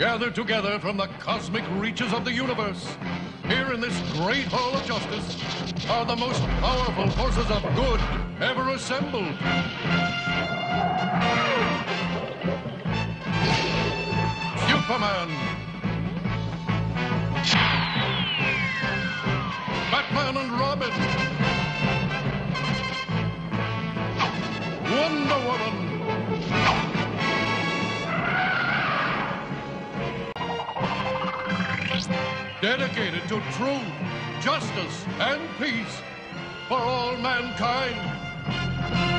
gathered together from the cosmic reaches of the universe, here in this great hall of justice, are the most powerful forces of good ever assembled. Superman. Batman and Robin. Dedicated to truth, justice, and peace for all mankind.